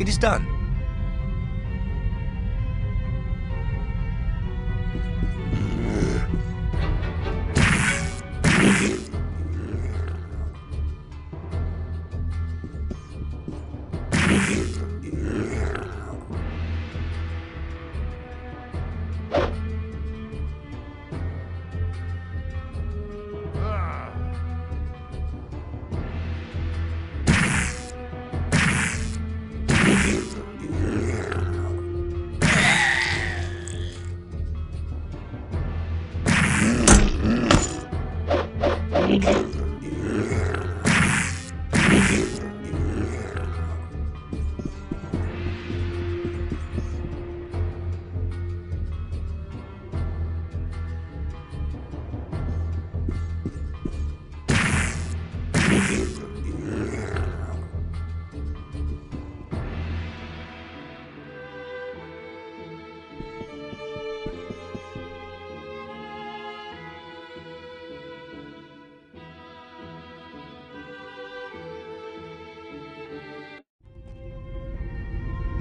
It is done.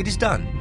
Is done.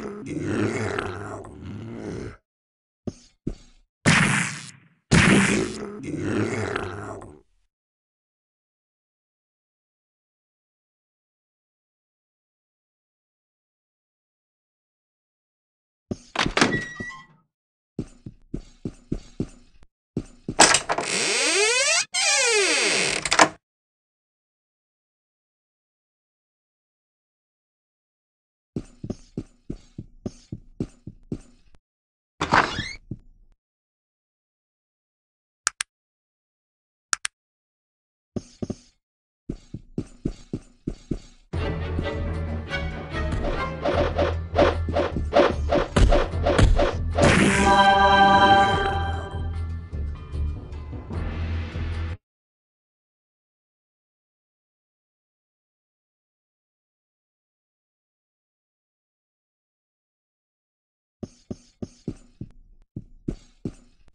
Yeah.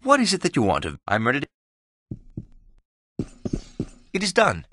What is it that you want of I'm ready to... It is done.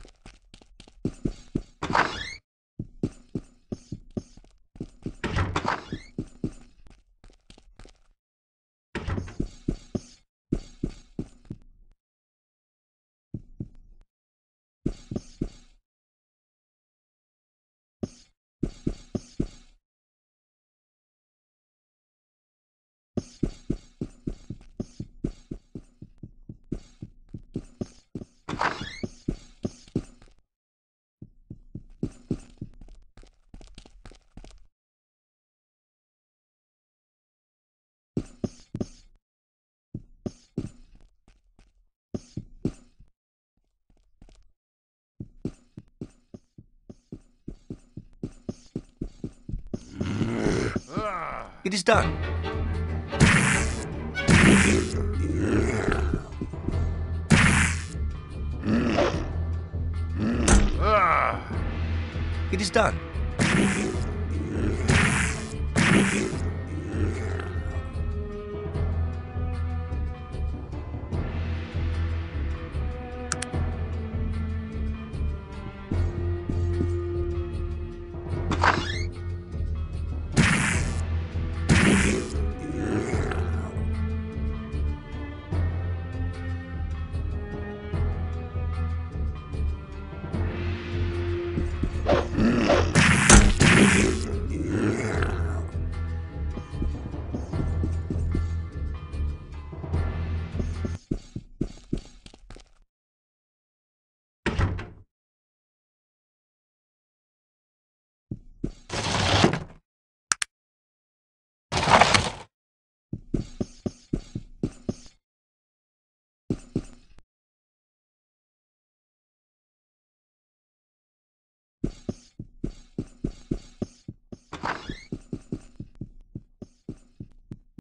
It is done. It is done.